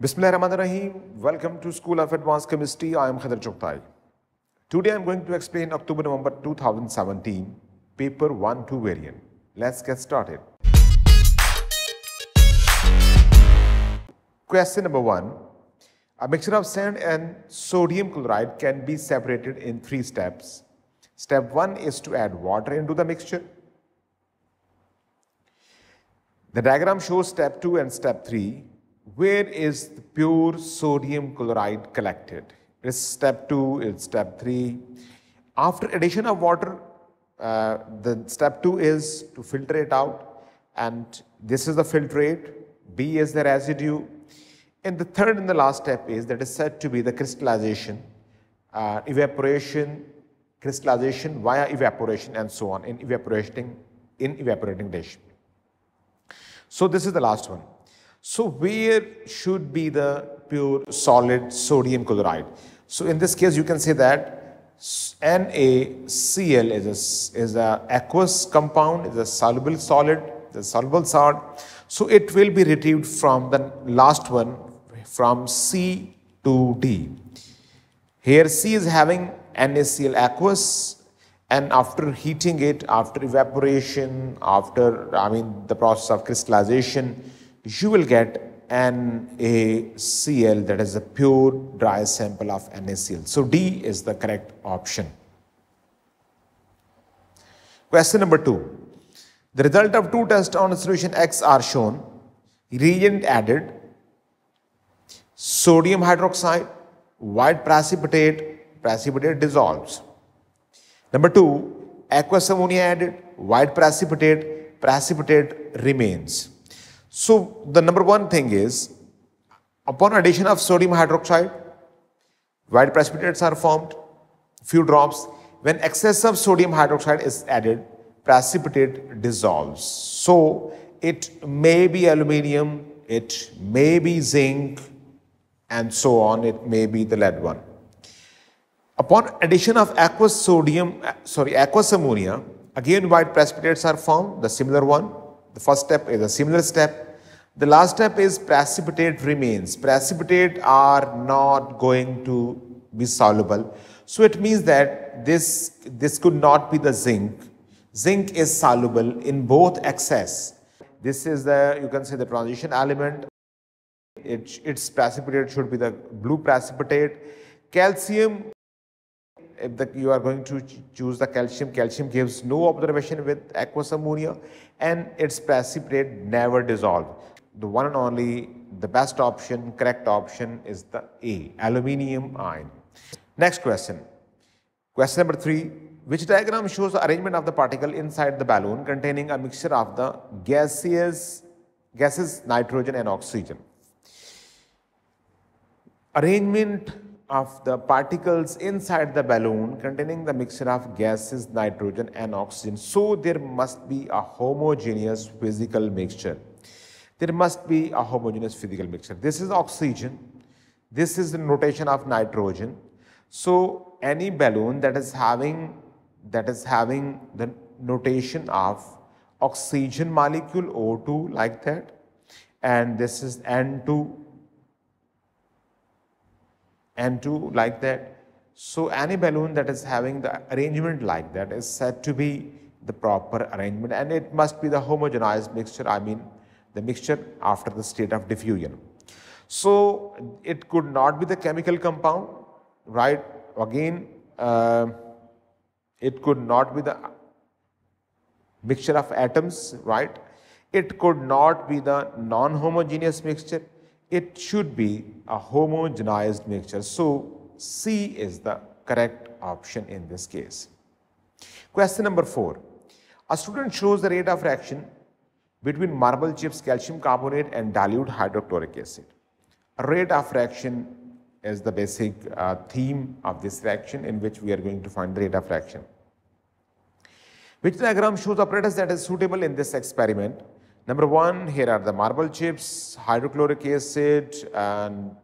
Bismillahirrahmanirrahim. Welcome to School of Advanced Chemistry. I am Khizar Chughtai. Today I am going to explain October November 2017 paper 1 2 variant. Let's get started. Question number 1. A mixture of sand and sodium chloride can be separated in three steps. Step 1 is to add water into the mixture. The diagram shows step 2 and step 3 where is the pure sodium chloride collected? It's step 2, it's step 3. After addition of water, uh, the step 2 is to filter it out and this is the filtrate, B is the residue. And the third and the last step is that is said to be the crystallization, uh, evaporation, crystallization via evaporation and so on in evaporating, in evaporating dish. So this is the last one. So where should be the pure solid sodium chloride? So in this case, you can say that NaCl is a, is a aqueous compound, is a soluble solid, the soluble salt. So it will be retrieved from the last one from C to D. Here C is having NaCl aqueous and after heating it, after evaporation, after, I mean, the process of crystallization, you will get NaCl that is a pure dry sample of NaCl. So D is the correct option. Question number two. The result of two tests on solution X are shown. Reagent added, sodium hydroxide, white precipitate, precipitate dissolves. Number two, aqueous ammonia added, white precipitate, precipitate remains. So the number one thing is, upon addition of sodium hydroxide, white precipitates are formed, few drops. When excess of sodium hydroxide is added, precipitate dissolves. So it may be aluminium, it may be zinc, and so on, it may be the lead one. Upon addition of aqueous sodium, sorry, aqueous ammonia, again white precipitates are formed, the similar one. The first step is a similar step. The last step is precipitate remains. Precipitate are not going to be soluble. So it means that this, this could not be the zinc. Zinc is soluble in both excess. This is the, you can say the transition element. It, its precipitate should be the blue precipitate. Calcium if the, you are going to choose the calcium, calcium gives no observation with aqueous ammonia and its precipitate never dissolve. The one and only, the best option, correct option is the A, aluminium ion. Next question. Question number three. Which diagram shows the arrangement of the particle inside the balloon containing a mixture of the gaseous, gases nitrogen and oxygen? Arrangement of the particles inside the balloon containing the mixture of gases, nitrogen and oxygen. So there must be a homogeneous physical mixture. There must be a homogeneous physical mixture. This is oxygen. This is the notation of nitrogen. So any balloon that is having that is having the notation of oxygen molecule O2 like that and this is N2 N2 like that. So any balloon that is having the arrangement like that is said to be the proper arrangement and it must be the homogenized mixture, I mean the mixture after the state of diffusion. So it could not be the chemical compound, right? Again, uh, it could not be the mixture of atoms, right? It could not be the non-homogeneous mixture it should be a homogenized mixture. So C is the correct option in this case. Question number four. A student shows the rate of reaction between marble chips calcium carbonate and dilute hydrochloric acid. Rate of reaction is the basic uh, theme of this reaction in which we are going to find the rate of reaction. Which diagram shows apparatus that is suitable in this experiment Number one, here are the marble chips, hydrochloric acid, and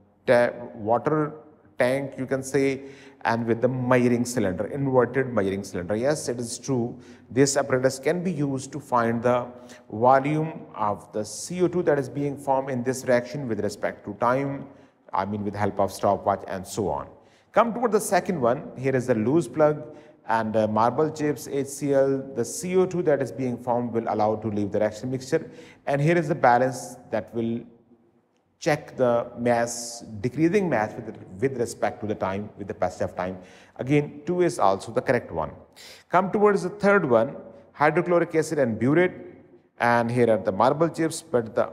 water tank, you can say, and with the measuring cylinder, inverted measuring cylinder. Yes, it is true. This apparatus can be used to find the volume of the CO2 that is being formed in this reaction with respect to time, I mean with help of stopwatch and so on. Come toward the second one. Here is the loose plug and uh, marble chips HCl, the CO2 that is being formed will allow to leave the reaction mixture. And here is the balance that will check the mass, decreasing mass with, with respect to the time, with the passage of time. Again, 2 is also the correct one. Come towards the third one, hydrochloric acid and burette. And here are the marble chips, but the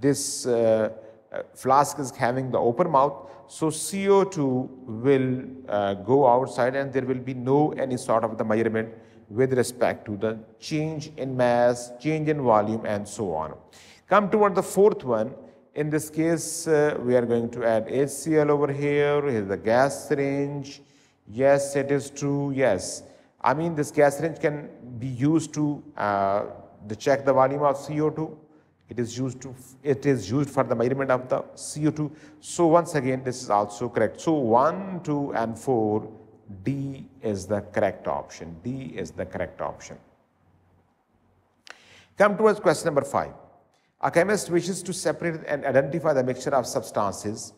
this uh, uh, flask is having the open mouth. So CO2 will uh, go outside and there will be no any sort of the measurement with respect to the change in mass, change in volume and so on. Come toward the fourth one. In this case, uh, we are going to add HCl over here. Here's the gas syringe. Yes, it is true. Yes. I mean, this gas syringe can be used to, uh, to check the volume of CO2 it is used to it is used for the measurement of the CO2. So once again, this is also correct. So 1, 2 and 4, D is the correct option. D is the correct option. Come towards question number 5. A chemist wishes to separate and identify the mixture of substances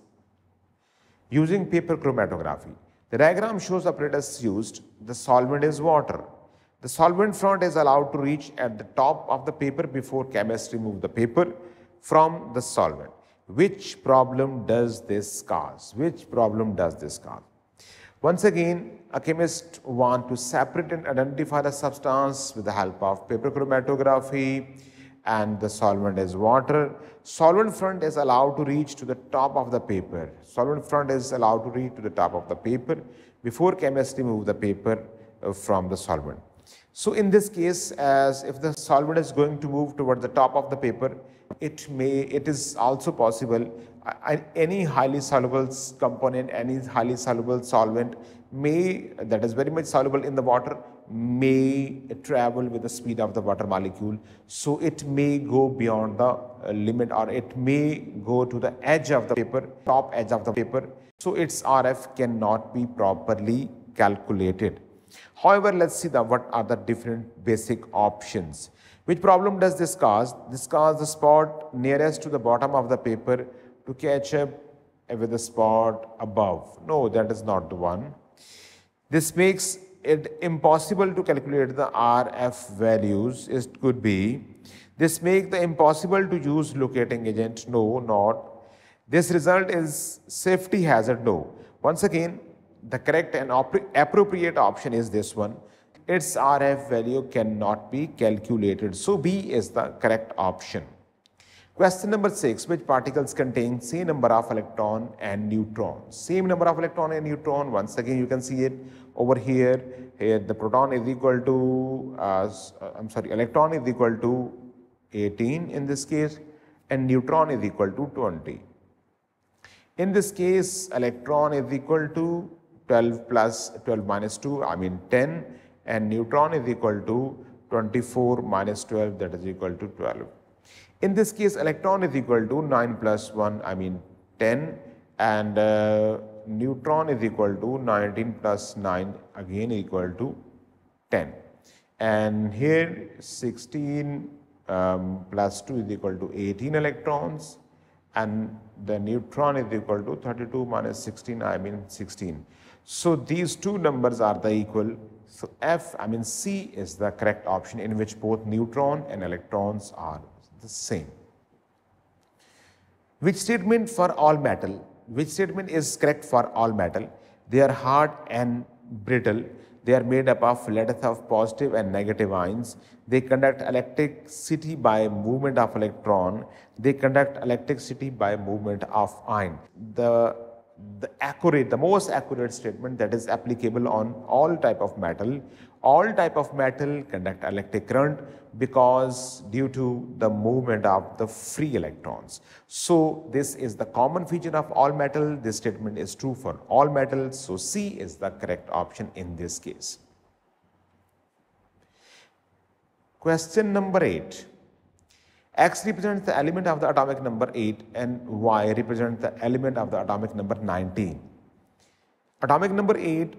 using paper chromatography. The diagram shows the apparatus used. The solvent is water. The solvent front is allowed to reach at the top of the paper before chemists remove the paper from the solvent. Which problem does this cause? Which problem does this cause? Once again, a chemist want to separate and identify the substance with the help of paper chromatography and the solvent is water. Solvent front is allowed to reach to the top of the paper. Solvent front is allowed to reach to the top of the paper before chemists remove the paper uh, from the solvent. So in this case, as if the solvent is going to move toward the top of the paper, it may, it is also possible, any highly soluble component, any highly soluble solvent may, that is very much soluble in the water, may travel with the speed of the water molecule. So it may go beyond the uh, limit or it may go to the edge of the paper, top edge of the paper. So its RF cannot be properly calculated. However, let's see the, what are the different basic options. Which problem does this cause? This causes the spot nearest to the bottom of the paper to catch up with the spot above. No, that is not the one. This makes it impossible to calculate the RF values. It could be. This makes the impossible to use locating agent. No, not. This result is safety hazard. No. Once again, the correct and appropriate option is this one. Its RF value cannot be calculated. So B is the correct option. Question number 6. Which particles contain same number of electron and neutron? Same number of electron and neutron. Once again you can see it over here. Here the proton is equal to, uh, I'm sorry, electron is equal to 18 in this case and neutron is equal to 20. In this case, electron is equal to 12 plus 12 minus 2, I mean 10 and neutron is equal to 24 minus 12 that is equal to 12. In this case electron is equal to 9 plus 1 I mean 10 and uh, neutron is equal to 19 plus 9 again equal to 10 and here 16 um, plus 2 is equal to 18 electrons and the neutron is equal to 32 minus 16 I mean 16. So these two numbers are the equal. So F, I mean C is the correct option in which both neutron and electrons are the same. Which statement for all metal? Which statement is correct for all metal? They are hard and brittle. They are made up of lattice of positive and negative ions. They conduct electricity by movement of electron. They conduct electricity by movement of ion. The the accurate, the most accurate statement that is applicable on all type of metal. All type of metal conduct electric current because due to the movement of the free electrons. So this is the common feature of all metal. This statement is true for all metals. So C is the correct option in this case. Question number 8. X represents the element of the atomic number 8 and Y represents the element of the atomic number 19. atomic number 8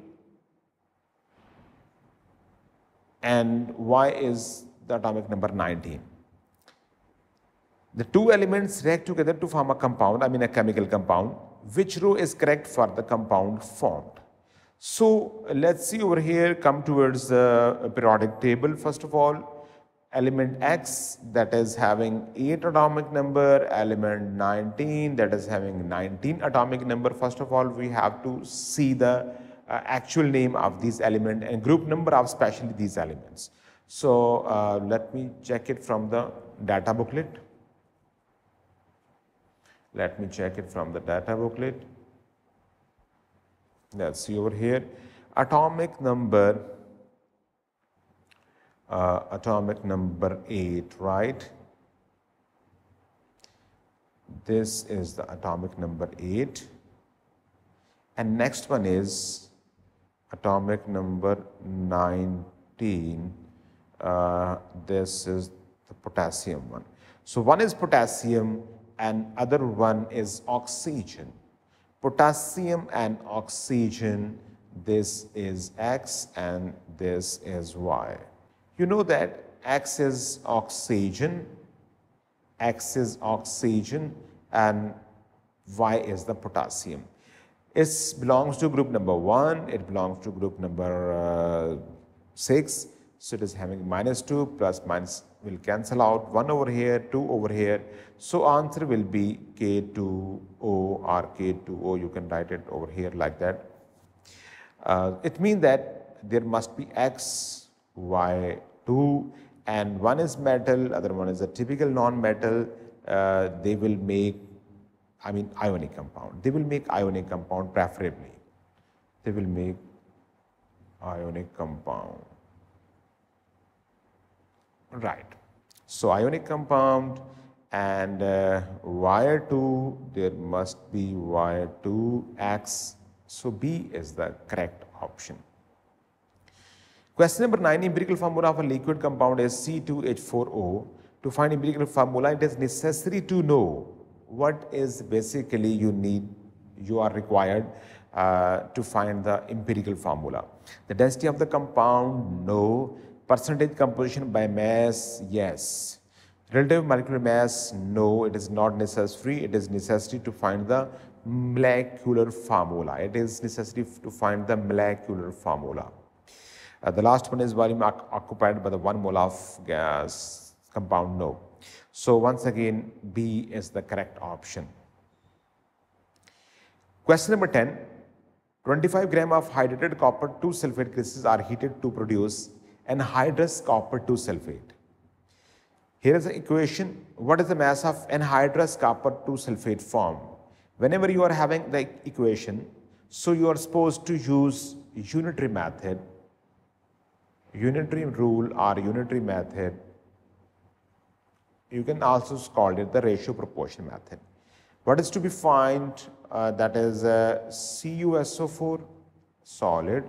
and Y is the atomic number 19? The two elements react together to form a compound, I mean a chemical compound. Which row is correct for the compound formed? So let's see over here, come towards the periodic table. First of all, element X that is having 8 atomic number, element 19 that is having 19 atomic number. First of all, we have to see the uh, actual name of these element and group number of especially these elements. So uh, let me check it from the data booklet. Let me check it from the data booklet. Let's see over here. Atomic number, uh, atomic number 8, right? This is the atomic number 8. And next one is atomic number 19. Uh, this is the potassium one. So one is potassium, and other one is oxygen. Potassium and oxygen, this is X and this is Y. You know that X is oxygen, X is oxygen and Y is the potassium. It belongs to group number 1, it belongs to group number uh, 6, so it is having minus 2 plus minus will cancel out 1 over here, 2 over here. So answer will be K2O or K2O. You can write it over here like that. Uh, it means that there must be X, Y, 2 and one is metal, other one is a typical non-metal. Uh, they will make, I mean ionic compound. They will make ionic compound preferably. They will make ionic compound. Right. So ionic compound and uh, wire 2, there must be wire 2x. So B is the correct option. Question number 9, empirical formula of a liquid compound is C2H4O. To find empirical formula, it is necessary to know what is basically you need, you are required uh, to find the empirical formula. The density of the compound, no. Percentage composition by mass, yes. Relative molecular mass, no, it is not necessary. It is necessary to find the molecular formula. It is necessary to find the molecular formula. Uh, the last one is volume occupied by the one mole of gas compound, no. So once again, B is the correct option. Question number 10. 25 gram of hydrated copper 2 sulfate crystals are heated to produce anhydrous copper 2 sulfate. Here is the equation. What is the mass of anhydrous copper 2 sulfate form? Whenever you are having the equation, so you are supposed to use unitary method, unitary rule or unitary method. You can also call it the ratio proportion method. What is to be found? Uh, that is uh, CuSO4 solid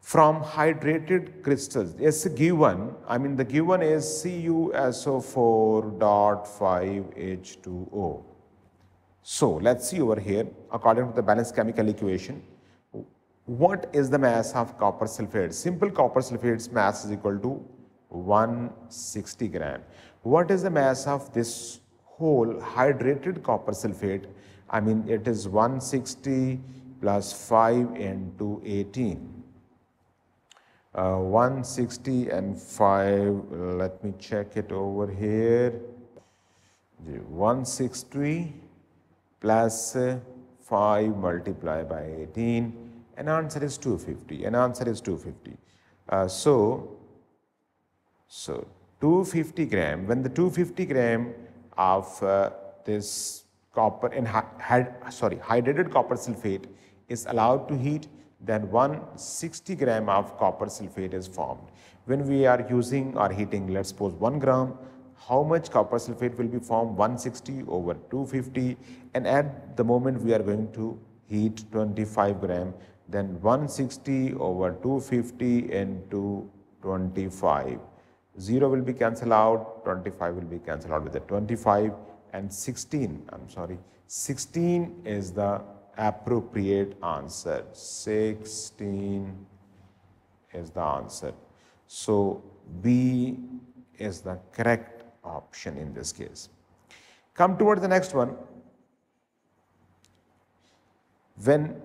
from hydrated crystals. It's given, I mean the given is CuSO4.5H2O. So let's see over here, according to the balanced chemical equation, what is the mass of copper sulfate? Simple copper sulfate's mass is equal to 160 gram. What is the mass of this whole hydrated copper sulfate? I mean it is 160 plus 5 into 18 uh, 160 and 5 let me check it over here 160 plus 5 multiplied by 18 an answer is 250 an answer is 250 uh, so so 250 gram when the 250 gram of uh, this copper and sorry hydrated copper sulfate is allowed to heat then 160 gram of copper sulfate is formed. When we are using or heating, let's suppose 1 gram, how much copper sulfate will be formed? 160 over 250 and at the moment we are going to heat 25 gram, then 160 over 250 into 25. 0 will be cancelled out, 25 will be cancelled out with the 25 and 16, I'm sorry, 16 is the appropriate answer. 16 is the answer. So B is the correct option in this case. Come towards the next one. When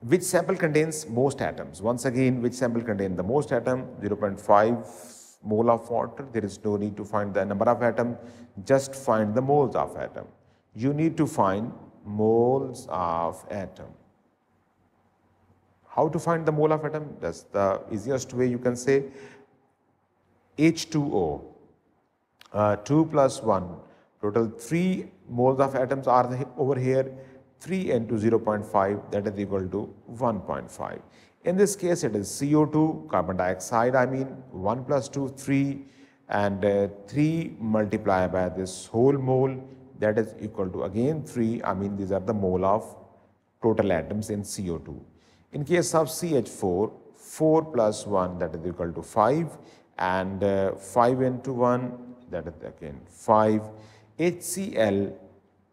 which sample contains most atoms? Once again, which sample contains the most atom? 0.5 mole of water. There is no need to find the number of atom. Just find the moles of atom. You need to find moles of atom. How to find the mole of atom? That's the easiest way you can say H2O, uh, 2 plus 1, total 3 moles of atoms are over here, 3 into 0.5 that is equal to 1.5. In this case it is CO2, carbon dioxide I mean 1 plus 2, 3 and uh, 3 multiplied by this whole mole that is equal to again 3 I mean these are the mole of total atoms in CO2. In case of CH4, 4 plus 1 that is equal to 5 and uh, 5 into 1 that is again 5. HCl,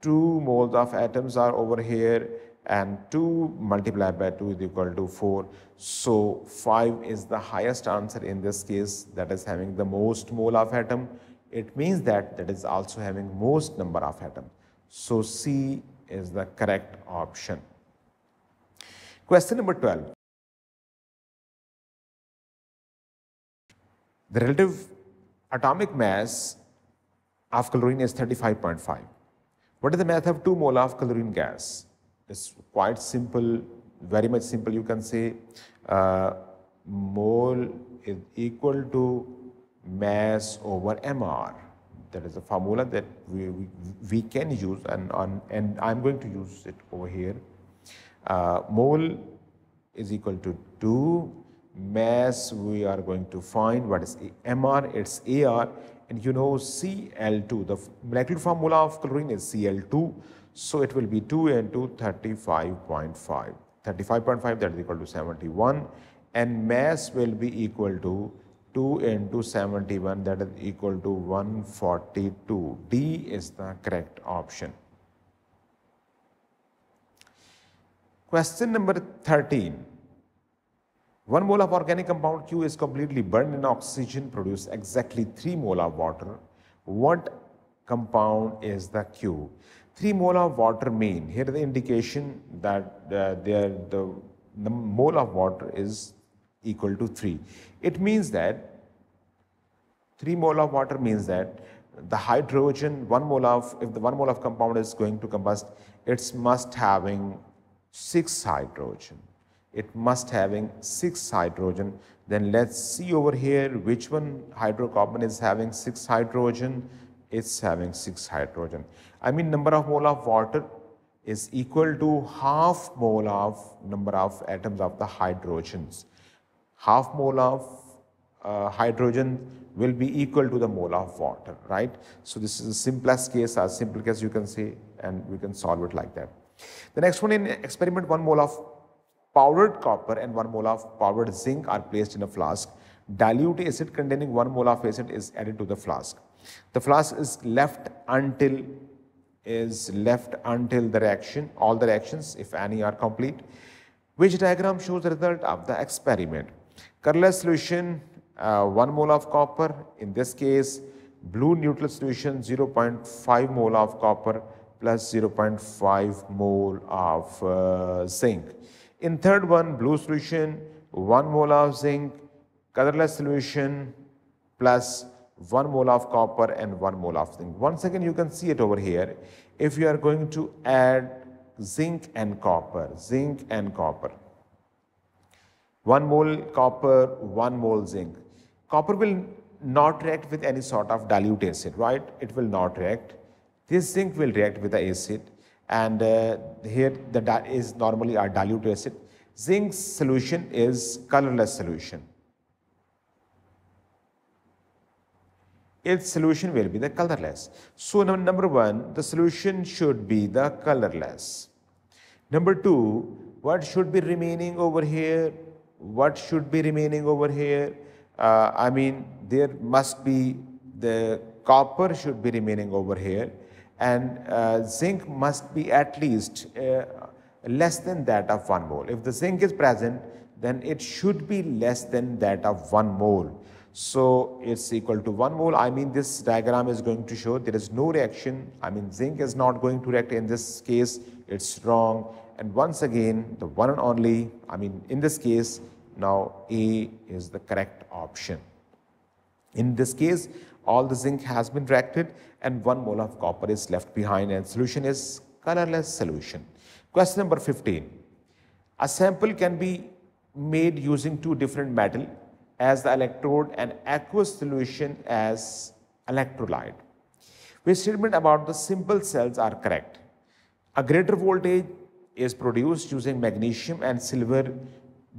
2 moles of atoms are over here and 2 multiplied by 2 is equal to 4. So 5 is the highest answer in this case that is having the most mole of atom. It means that that is also having most number of atoms. So C is the correct option. Question number 12. The relative atomic mass of chlorine is 35.5. What is the mass of 2 mole of chlorine gas? It's quite simple, very much simple. You can say uh, mole is equal to mass over mr. That is a formula that we, we, we can use and, on, and I'm going to use it over here. Uh, mole is equal to 2 mass we are going to find what is mr it's ar and you know cl2 the molecular formula of chlorine is cl2 so it will be 2 into 35.5 35.5 that is equal to 71 and mass will be equal to 2 into 71 that is equal to 142 d is the correct option. Question number 13 1 mole of organic compound Q is completely burned in oxygen, produce exactly 3 mole of water. What compound is the Q? 3 mole of water mean, here the indication that uh, there the, the mole of water is equal to 3. It means that 3 mole of water means that the hydrogen, 1 mole of, if the 1 mole of compound is going to combust, it's must having 6 hydrogen it must having 6 hydrogen. Then let's see over here which one hydrocarbon is having 6 hydrogen. It's having 6 hydrogen. I mean number of mole of water is equal to half mole of number of atoms of the hydrogens. Half mole of uh, hydrogen will be equal to the mole of water, right? So this is the simplest case, as simple as you can say, and we can solve it like that. The next one in experiment, one mole of powdered copper and 1 mole of powdered zinc are placed in a flask. Dilute acid containing 1 mole of acid is added to the flask. The flask is left until is left until the reaction, all the reactions, if any, are complete. Which diagram shows the result of the experiment? Colorless solution, uh, 1 mole of copper. In this case, blue neutral solution, 0.5 mole of copper plus 0.5 mole of uh, zinc. In third one, blue solution, 1 mole of zinc, colorless solution plus 1 mole of copper and 1 mole of zinc. Once again, you can see it over here. If you are going to add zinc and copper, zinc and copper, 1 mole copper, 1 mole zinc. Copper will not react with any sort of dilute acid, right? It will not react. This zinc will react with the acid and uh, here the is normally our dilute acid. Zinc solution is colorless solution. Its solution will be the colorless. So number one, the solution should be the colorless. Number two, what should be remaining over here? What should be remaining over here? Uh, I mean, there must be the copper should be remaining over here and uh, zinc must be at least uh, less than that of 1 mole. If the zinc is present, then it should be less than that of 1 mole. So it's equal to 1 mole. I mean, this diagram is going to show there is no reaction. I mean, zinc is not going to react in this case. It's wrong. And once again, the one and only, I mean, in this case, now A is the correct option. In this case, all the zinc has been reacted and 1 mole of copper is left behind and solution is colorless solution. Question number 15. A sample can be made using two different metal as the electrode and aqueous solution as electrolyte. Which statement about the simple cells are correct? A greater voltage is produced using magnesium and silver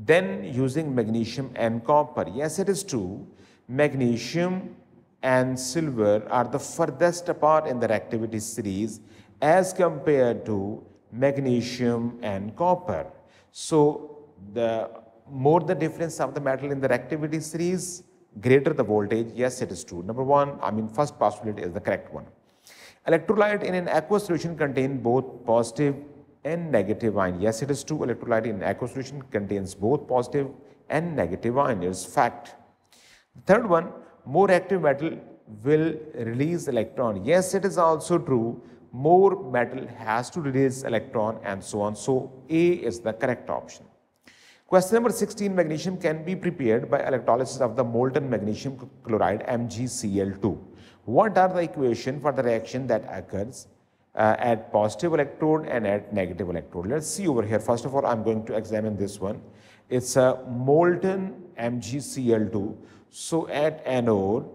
than using magnesium and copper. Yes, it is true. Magnesium and silver are the furthest apart in their activity series as compared to magnesium and copper. So the more the difference of the metal in their activity series, greater the voltage. Yes, it is true. Number one, I mean, first possibility is the correct one. Electrolyte in an aqueous solution contain both positive and negative ion. Yes, it is true. Electrolyte in aqueous solution contains both positive and negative ion. It is fact. The third one, more active metal will release electron. Yes, it is also true. More metal has to release electron and so on. So A is the correct option. Question number 16, magnesium can be prepared by electrolysis of the molten magnesium chloride MgCl2. What are the equation for the reaction that occurs uh, at positive electrode and at negative electrode? Let's see over here. First of all, I'm going to examine this one. It's a molten MgCl2. So at anode,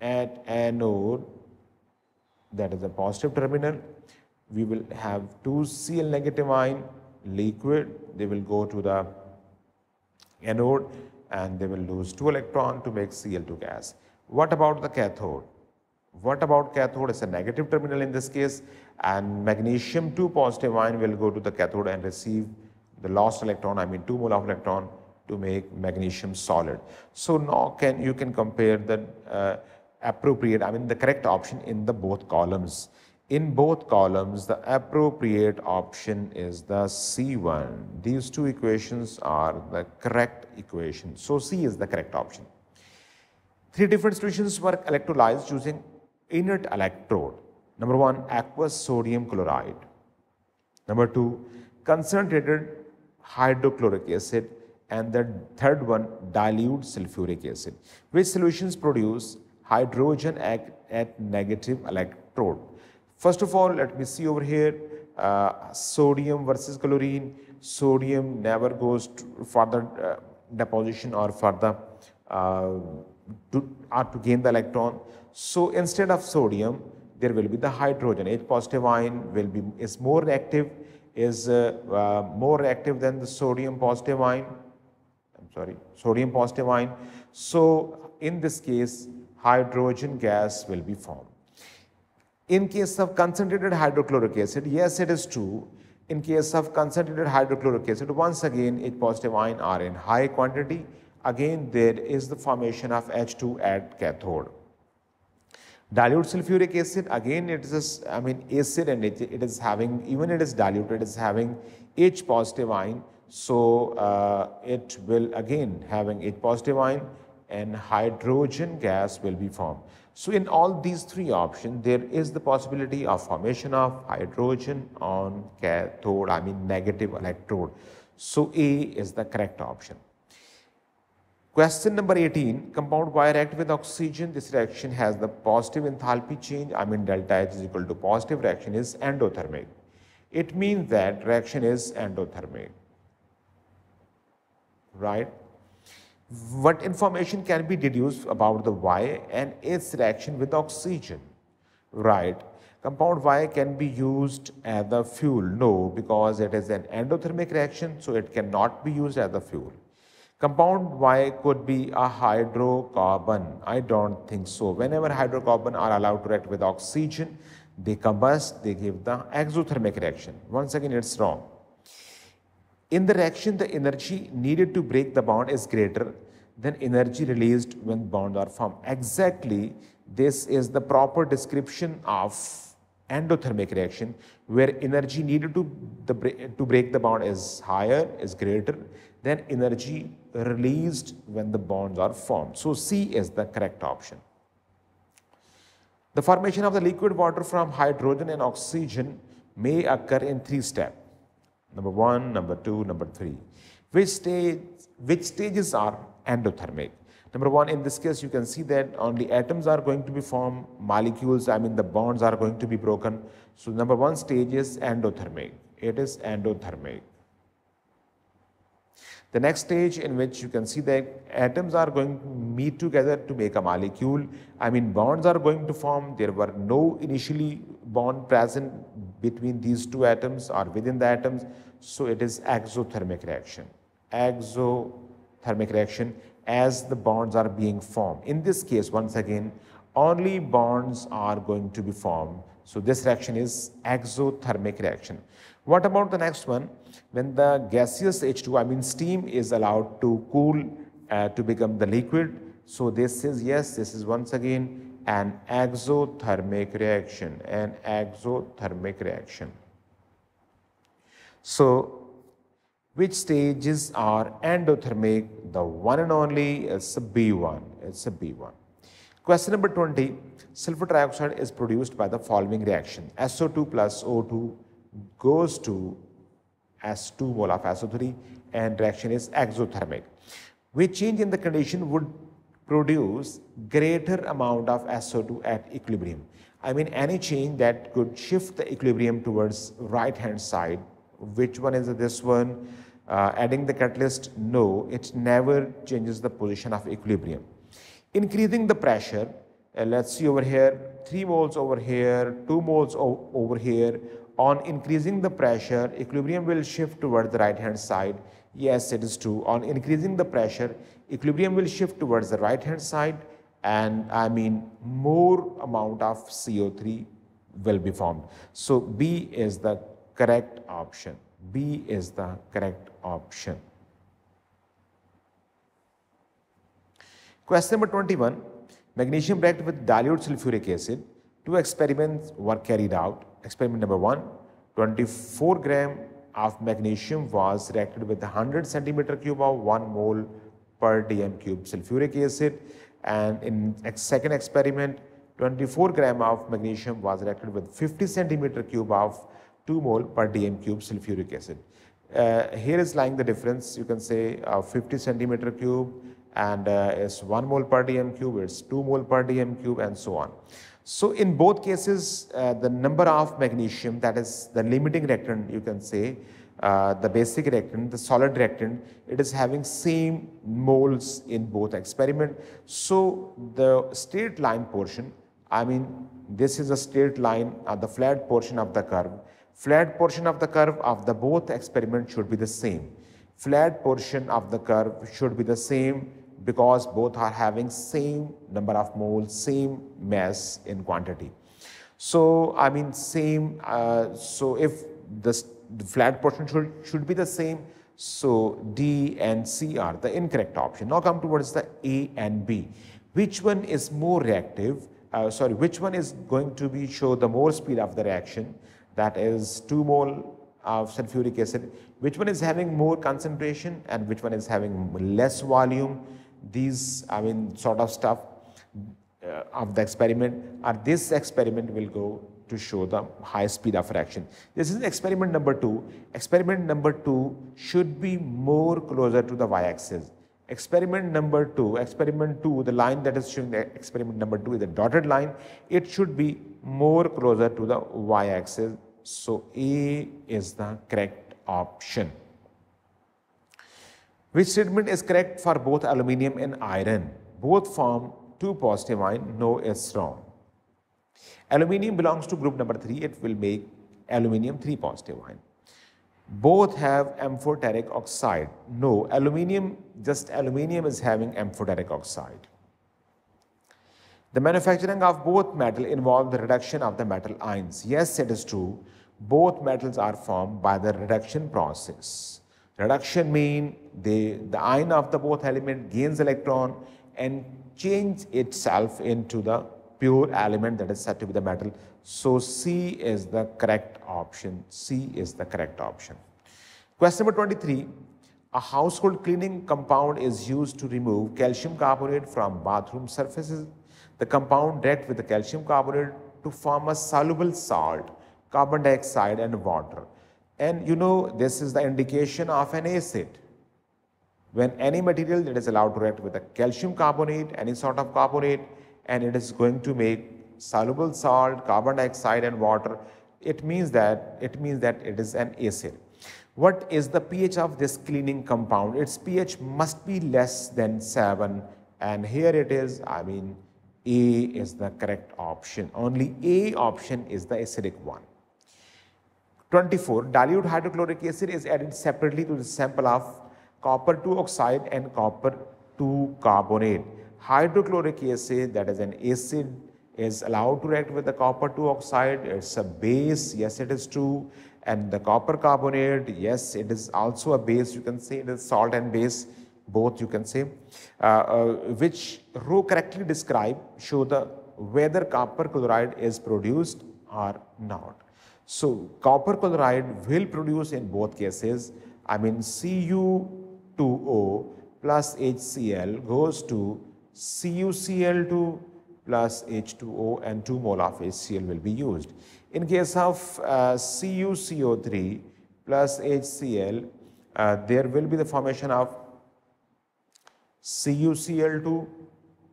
at anode, that is a positive terminal, we will have two Cl negative ion liquid. They will go to the anode and they will lose two electron to make Cl2 gas. What about the cathode? What about cathode? It's a negative terminal in this case and magnesium 2 positive ion will go to the cathode and receive the lost electron, I mean 2 mole of electron to make magnesium solid. So now can you can compare the uh, appropriate, I mean the correct option in the both columns. In both columns, the appropriate option is the C1. These two equations are the correct equation. So C is the correct option. Three different solutions were electrolyzed using inert electrode. Number one, aqueous sodium chloride. Number two, concentrated hydrochloric acid. And the third one, dilute sulfuric acid. Which solutions produce hydrogen at, at negative electrode? First of all, let me see over here, uh, sodium versus chlorine. Sodium never goes for the uh, deposition or for the uh, to, or to gain the electron. So instead of sodium, there will be the hydrogen. H positive ion will be is more reactive, is uh, uh, more reactive than the sodium positive ion. Sorry, sodium positive ion. So in this case, hydrogen gas will be formed. In case of concentrated hydrochloric acid, yes, it is true. In case of concentrated hydrochloric acid, once again, H positive ion are in high quantity. Again, there is the formation of H2 at cathode. Dilute sulfuric acid, again, it is, I mean, acid and it, it is having, even it is diluted, it is having H positive ion. So, uh, it will again having a positive ion and hydrogen gas will be formed. So in all these three options, there is the possibility of formation of hydrogen on cathode, I mean negative electrode. So A is the correct option. Question number 18, compound react with oxygen. This reaction has the positive enthalpy change, I mean delta H is equal to positive reaction is endothermic. It means that reaction is endothermic, right? what information can be deduced about the Y and its reaction with oxygen? Right. Compound Y can be used as the fuel. No, because it is an endothermic reaction, so it cannot be used as the fuel. Compound Y could be a hydrocarbon. I don't think so. Whenever hydrocarbon are allowed to react with oxygen, they combust, they give the exothermic reaction. Once again, it's wrong. In the reaction, the energy needed to break the bond is greater than energy released when bonds are formed. Exactly, this is the proper description of endothermic reaction where energy needed to, the, to break the bond is higher, is greater than energy released when the bonds are formed. So C is the correct option. The formation of the liquid water from hydrogen and oxygen may occur in three steps. Number one, number two, number three. Which, stage, which stages are endothermic? Number one, in this case, you can see that only atoms are going to be formed, molecules, I mean the bonds are going to be broken. So number one stage is endothermic. It is endothermic. The next stage in which you can see that atoms are going to meet together to make a molecule. I mean bonds are going to form. There were no initially bond present between these two atoms or within the atoms. So it is exothermic reaction. Exothermic reaction as the bonds are being formed. In this case, once again, only bonds are going to be formed. So this reaction is exothermic reaction. What about the next one? When the gaseous H2, I mean steam is allowed to cool uh, to become the liquid. So this is, yes, this is once again an exothermic reaction, an exothermic reaction. So which stages are endothermic? The one and only is B1. It's a B1. Question number 20. Sulfur trioxide is produced by the following reaction. SO2 plus O2 goes to S2 mole of SO3 and reaction is exothermic. Which change in the condition would produce greater amount of SO2 at equilibrium? I mean any change that could shift the equilibrium towards right hand side. Which one is this one? uh, adding the catalyst, no, it never changes the position of equilibrium. Increasing the pressure, uh, let's see over here, 3 moles over here, 2 moles over here. On increasing the pressure, equilibrium will shift toward the right hand side. Yes, it is true. On increasing the pressure, equilibrium will shift towards the right hand side and I mean more amount of CO3 will be formed. So B is the correct option. B is the correct option. Question number 21. Magnesium reacted with dilute sulfuric acid. Two experiments were carried out. Experiment number one, 24 gram of magnesium was reacted with 100 centimeter cube of 1 mole per dm cube sulfuric acid. And in second experiment, 24 gram of magnesium was reacted with 50 centimeter cube of 2 mole per dm cube sulfuric acid. Uh, here is lying the difference, you can say uh, 50 centimeter cube and uh, it's 1 mole per dm cube, it's 2 mole per dm cube and so on. So in both cases, uh, the number of magnesium, that is the limiting reactant, you can say, uh, the basic reactant, the solid reactant, it is having same moles in both experiment. So the straight line portion, I mean, this is a straight line, uh, the flat portion of the curve Flat portion of the curve of the both experiment should be the same. Flat portion of the curve should be the same because both are having same number of moles, same mass in quantity. So, I mean same, uh, so if the, the flat portion should, should be the same, so D and C are the incorrect option. Now come towards the A and B. Which one is more reactive? Uh, sorry, which one is going to be show the more speed of the reaction? that is 2 mole of sulfuric acid. Which one is having more concentration and which one is having less volume? These, I mean, sort of stuff uh, of the experiment or this experiment will go to show the high speed of reaction. This is experiment number two. Experiment number two should be more closer to the y-axis. Experiment number two, experiment two, the line that is showing the experiment number two is the dotted line. It should be more closer to the y-axis so A is the correct option. Which statement is correct for both aluminium and iron? Both form two positive ion. No, it's wrong. Aluminium belongs to group number 3. It will make aluminium 3 positive ion. Both have amphoteric oxide. No, aluminium, just aluminium is having amphoteric oxide. The manufacturing of both metal involve the reduction of the metal ions. Yes, it is true both metals are formed by the reduction process. Reduction means the ion of the both element gains electron and change itself into the pure element that is said to be the metal. So C is the correct option. C is the correct option. Question number 23. A household cleaning compound is used to remove calcium carbonate from bathroom surfaces. The compound reacts with the calcium carbonate to form a soluble salt, carbon dioxide and water. And you know, this is the indication of an acid. When any material that is allowed to react with a calcium carbonate, any sort of carbonate, and it is going to make soluble salt, carbon dioxide and water, it means that it means that it is an acid. What is the pH of this cleaning compound? Its pH must be less than 7 and here it is, I mean A is the correct option. Only A option is the acidic one. 24. Dilute hydrochloric acid is added separately to the sample of copper 2 oxide and copper 2 carbonate hydrochloric acid, that is an acid, is allowed to react with the copper 2 oxide. It's a base, yes, it is true. And the copper carbonate, yes, it is also a base. You can say it is salt and base, both you can say, uh, uh, which row correctly describe show the whether copper chloride is produced or not. So copper chloride will produce in both cases. I mean Cu2O plus HCl goes to CuCl2 plus H2O and 2 mole of HCl will be used. In case of uh, CuCO3 plus HCl, uh, there will be the formation of CuCl2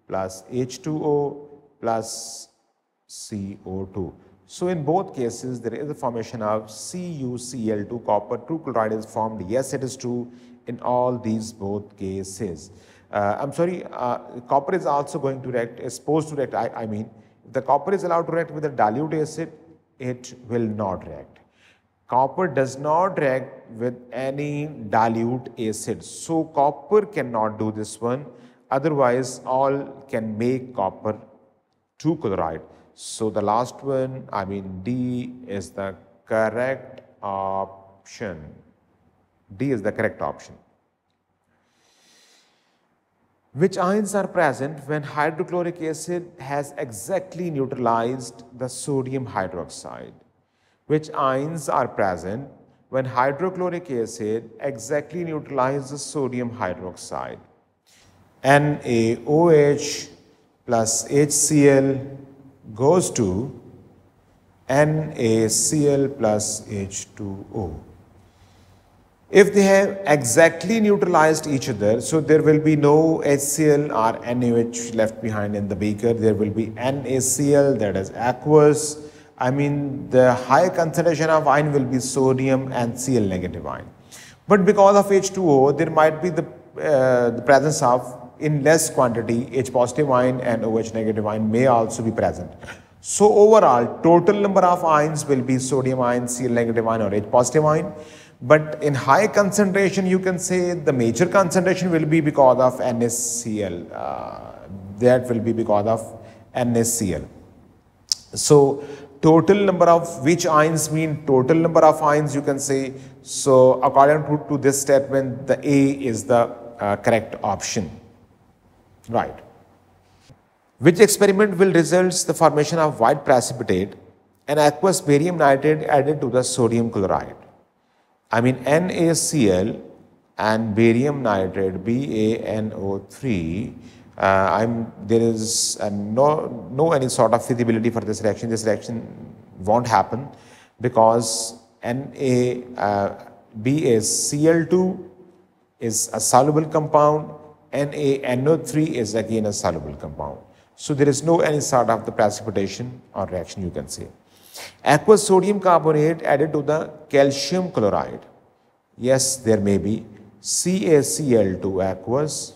plus H2O plus CO2. So in both cases, there is a formation of CuCl2, copper 2 chloride is formed. Yes, it is true in all these both cases. Uh, I'm sorry, uh, copper is also going to react, is supposed to react, I, I mean, if the copper is allowed to react with a dilute acid, it will not react. Copper does not react with any dilute acid. So copper cannot do this one. Otherwise, all can make copper 2 chloride. So the last one, I mean D is the correct option. D is the correct option. Which ions are present when hydrochloric acid has exactly neutralized the sodium hydroxide? Which ions are present when hydrochloric acid exactly neutralizes the sodium hydroxide? NaOH plus HCl goes to NaCl plus H2O. If they have exactly neutralized each other, so there will be no HCl or NaOH left behind in the beaker. There will be NaCl that is aqueous. I mean, the high concentration of ion will be sodium and Cl negative ion. But because of H2O, there might be the, uh, the presence of, in less quantity, H positive ion and OH negative ion may also be present. So overall, total number of ions will be sodium ion, Cl negative ion or H positive ion. But in high concentration, you can say the major concentration will be because of NaCl. Uh, that will be because of NaCl. So total number of which ions mean total number of ions you can say. So according to, to this statement, the A is the uh, correct option. Right. Which experiment will result the formation of white precipitate and aqueous barium nitrate added to the sodium chloride? I mean NaCl and barium nitrate BaNO3 uh, I'm, there is uh, no, no any sort of feasibility for this reaction. This reaction won't happen because Na, uh, BaCl2 is a soluble compound, NaNO3 is again a soluble compound. So there is no any sort of the precipitation or reaction you can say. Aqueous sodium carbonate added to the calcium chloride. Yes, there may be CaCl2 aqueous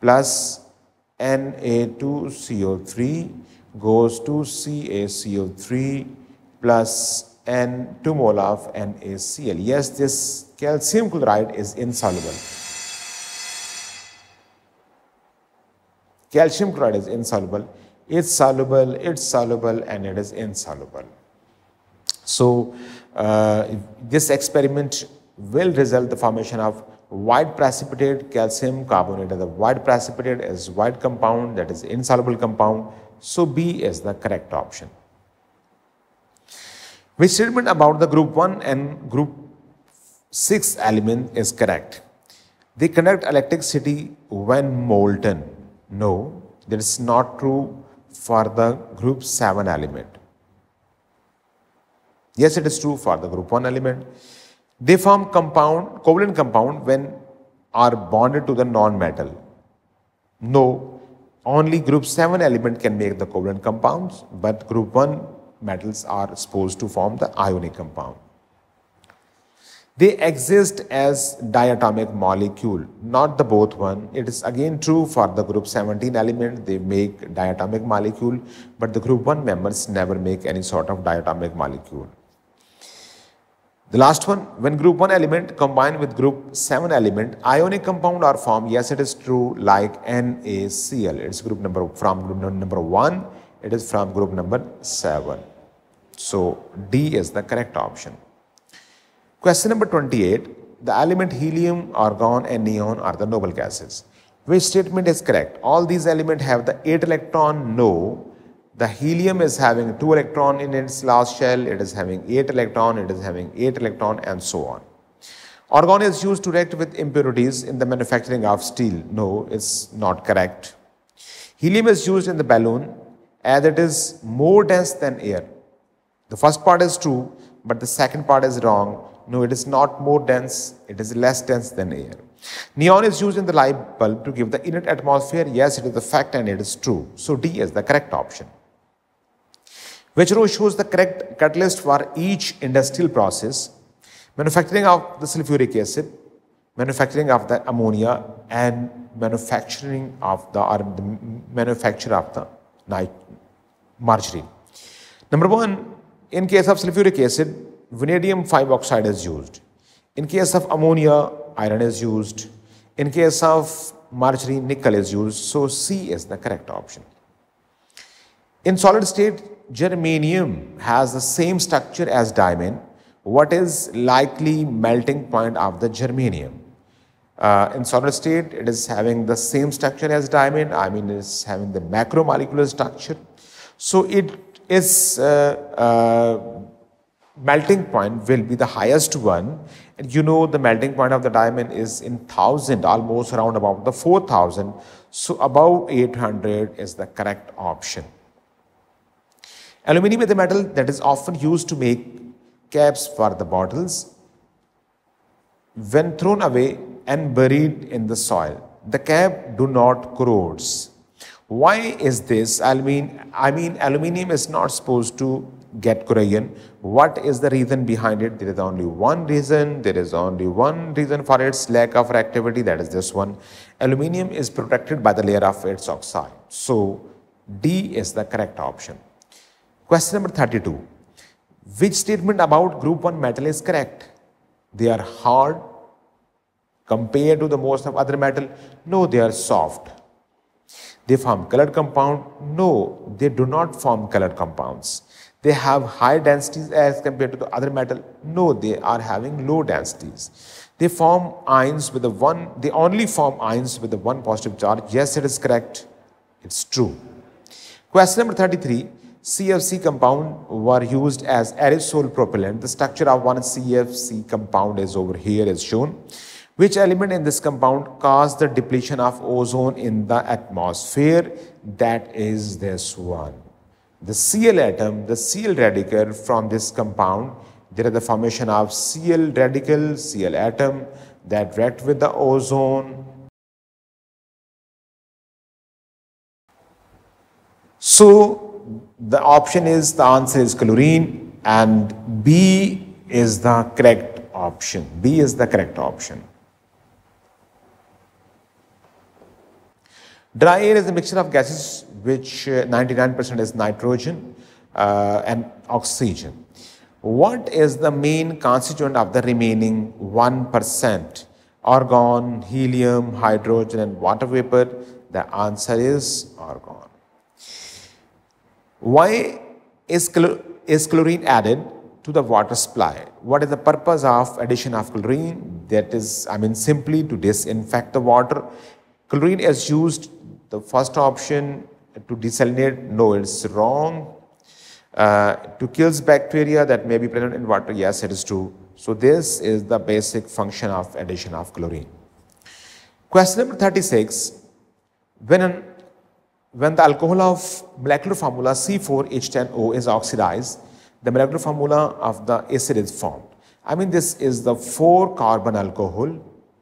plus Na2CO3 goes to CaCO3 plus N 2 mole of NaCl. Yes, this calcium chloride is insoluble. Calcium chloride is insoluble it's soluble, it's soluble, and it is insoluble. So uh, this experiment will result the formation of white precipitate calcium carbonate. The white precipitate is white compound that is insoluble compound. So B is the correct option. Which statement about the group 1 and group 6 element is correct? They conduct electricity when molten. No, that is not true for the group 7 element. Yes, it is true for the group 1 element. They form compound, covalent compound when are bonded to the non-metal. No, only group 7 element can make the covalent compounds, but group 1 metals are supposed to form the ionic compound. They exist as diatomic molecule, not the both one. It is again true for the group 17 element, they make diatomic molecule, but the group 1 members never make any sort of diatomic molecule. The last one, when group 1 element combined with group 7 element, ionic compound are formed. Yes, it is true like NaCl. It's group number from group number 1, it is from group number 7. So D is the correct option. Question number 28. The element helium, argon and neon are the noble gases. Which statement is correct? All these elements have the 8 electron? No. The helium is having 2 electron in its last shell, it is having 8 electron, it is having 8 electron and so on. Argon is used to react with impurities in the manufacturing of steel. No, it's not correct. Helium is used in the balloon as it is more dense than air. The first part is true, but the second part is wrong. No, it is not more dense, it is less dense than air. Neon is used in the light bulb to give the inert atmosphere. Yes, it is a fact and it is true. So D is the correct option. Which row shows the correct catalyst for each industrial process? Manufacturing of the sulfuric acid, manufacturing of the ammonia, and manufacturing of the, or the manufacture of the margarine. Number one, in case of sulfuric acid, vanadium 5 oxide is used. In case of ammonia, iron is used. In case of margarine, nickel is used. So C is the correct option. In solid state, germanium has the same structure as diamond. What is likely melting point of the germanium? Uh, in solid state, it is having the same structure as diamond. I mean, it is having the macromolecular structure. So it is uh, uh, melting point will be the highest one. And you know the melting point of the diamond is in 1000, almost around about the 4000. So above 800 is the correct option. Aluminium is a metal that is often used to make caps for the bottles. When thrown away and buried in the soil, the cap do not corrodes. Why is this? I mean, I mean, aluminium is not supposed to get Korean. What is the reason behind it? There is only one reason. There is only one reason for its lack of reactivity. That is this one. Aluminium is protected by the layer of its oxide. So D is the correct option. Question number 32. Which statement about group 1 metal is correct? They are hard compared to the most of other metal? No, they are soft. They form colored compound? No, they do not form colored compounds. They have high densities as compared to the other metal. No, they are having low densities. They form ions with the one, they only form ions with the one positive charge. Yes, it is correct. It's true. Question number 33. CFC compound were used as aerosol propellant. The structure of one CFC compound is over here is shown. Which element in this compound caused the depletion of ozone in the atmosphere? That is this one the Cl atom, the Cl radical from this compound, there is the formation of Cl radical, Cl atom that react with the ozone. So the option is, the answer is chlorine and B is the correct option. B is the correct option. Dry air is a mixture of gases which 99% uh, is nitrogen uh, and oxygen. What is the main constituent of the remaining 1%? Argon, helium, hydrogen and water vapor? The answer is argon. Why is, is chlorine added? to the water supply. What is the purpose of addition of chlorine? That is, I mean, simply to disinfect the water. Chlorine is used, the first option to desalinate, no, it's wrong. Uh, to kills bacteria that may be present in water, yes, it is true. So this is the basic function of addition of chlorine. Question number 36. When, an, when the alcohol of molecular formula C4H10O is oxidized, the molecular formula of the acid is formed. I mean, this is the four carbon alcohol,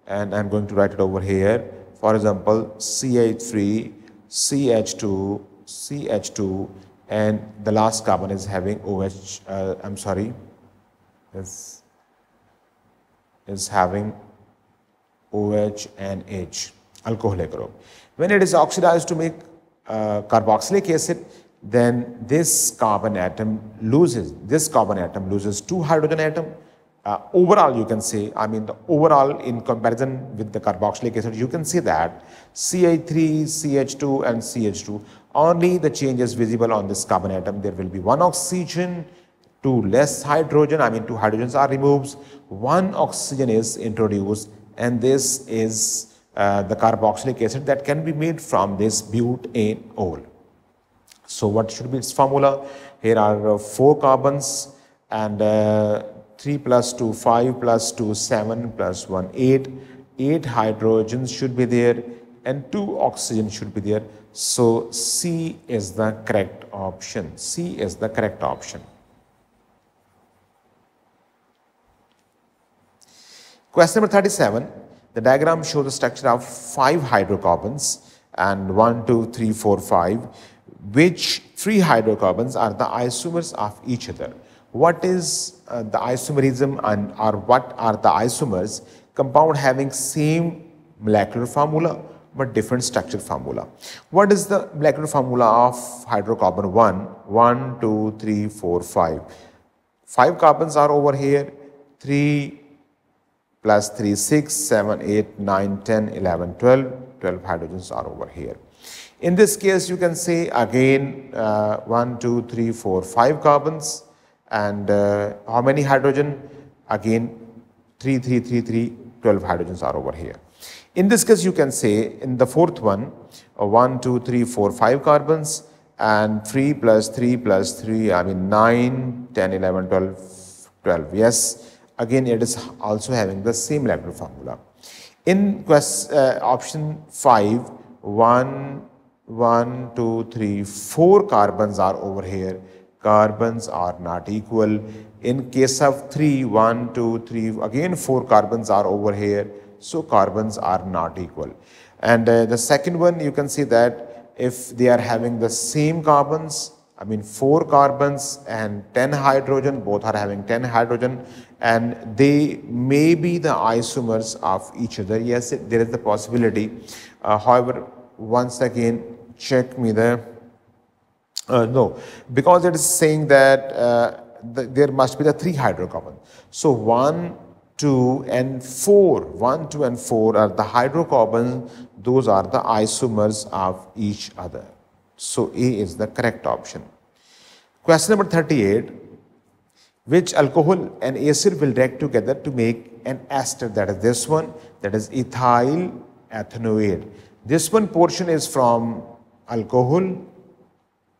and I'm going to write it over here. For example, CH3, CH2, CH2, and the last carbon is having OH, uh, I'm sorry, is, is having OH and H, alcoholic group. When it is oxidized to make uh, carboxylic acid, then this carbon atom loses, this carbon atom loses two hydrogen atom. Uh, overall, you can say, I mean, the overall in comparison with the carboxylic acid, you can see that CH3, CH2 and CH2, only the change is visible on this carbon atom. There will be one oxygen, two less hydrogen, I mean two hydrogens are removed, one oxygen is introduced and this is uh, the carboxylic acid that can be made from this butanol. So what should be its formula? Here are uh, 4 carbons and uh, 3 plus 2, 5 plus 2, 7 plus 1, 8. 8 hydrogens should be there and 2 oxygen should be there. So C is the correct option. C is the correct option. Question number 37. The diagram shows the structure of 5 hydrocarbons and 1, 2, 3, 4, 5 which three hydrocarbons are the isomers of each other. What is uh, the isomerism and or what are the isomers? Compound having same molecular formula but different structure formula. What is the molecular formula of hydrocarbon 1? 1, 2, 3, 4, 5. 5 carbons are over here. 3 plus 3, 6, 7, 8, 9, 10, 11, 12. 12 hydrogens are over here. In this case, you can say again uh, 1, 2, 3, 4, 5 carbons and uh, how many hydrogen? Again 3, 3, 3, 3, 12 hydrogens are over here. In this case, you can say in the fourth one, uh, 1, 2, 3, 4, 5 carbons and 3 plus 3 plus 3, I mean 9, 10, 11, 12, 12. Yes, again it is also having the same molecular formula. In quest, uh, option 5, 1, 1, 2, 3, 4 carbons are over here. Carbons are not equal. In case of 3, 1, 2, 3, again 4 carbons are over here. So carbons are not equal. And uh, the second one, you can see that if they are having the same carbons, I mean 4 carbons and 10 hydrogen, both are having 10 hydrogen and they may be the isomers of each other. Yes, there is the possibility. Uh, however, once again, check me there. Uh, no, because it is saying that uh, the, there must be the three hydrocarbons. So 1, 2 and 4, 1, 2 and 4 are the hydrocarbons, those are the isomers of each other. So A is the correct option. Question number 38, which alcohol and acid will react together to make an ester, that is this one, that is ethyl ethanoate. This one portion is from alcohol.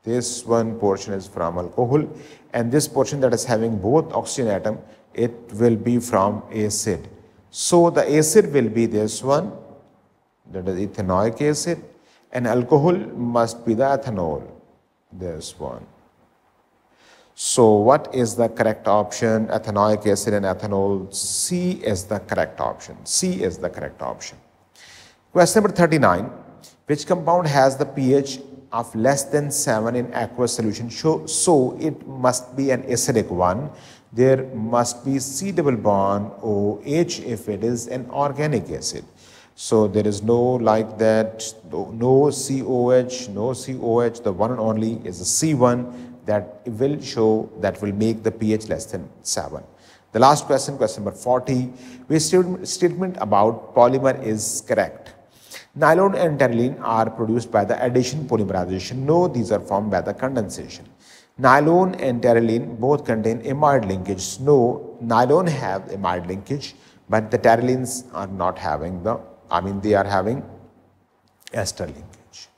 This one portion is from alcohol and this portion that is having both oxygen atom, it will be from acid. So the acid will be this one, that is ethanoic acid and alcohol must be the ethanol, this one. So what is the correct option? Ethanoic acid and ethanol. C is the correct option. C is the correct option. Question number 39 which compound has the pH of less than 7 in aqueous solution. So, so it must be an acidic one. There must be C double bond OH if it is an organic acid. So there is no like that, no COH, no COH. The one and only is a C1 that will show that will make the pH less than 7. The last question, question number 40, which statement about polymer is correct? Nylon and terylene are produced by the addition polymerization. No, these are formed by the condensation. Nylon and terylene both contain amide linkage. No, nylon have amide linkage, but the terylenes are not having the, I mean they are having ester linkage.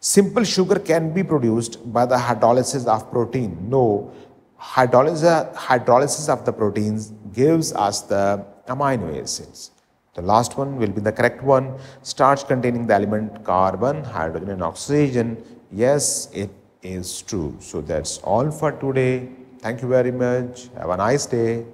Simple sugar can be produced by the hydrolysis of protein. No, hydrolysis, hydrolysis of the proteins gives us the amino acids. The last one will be the correct one. Starch containing the element carbon, hydrogen and oxygen. Yes, it is true. So that's all for today. Thank you very much. Have a nice day.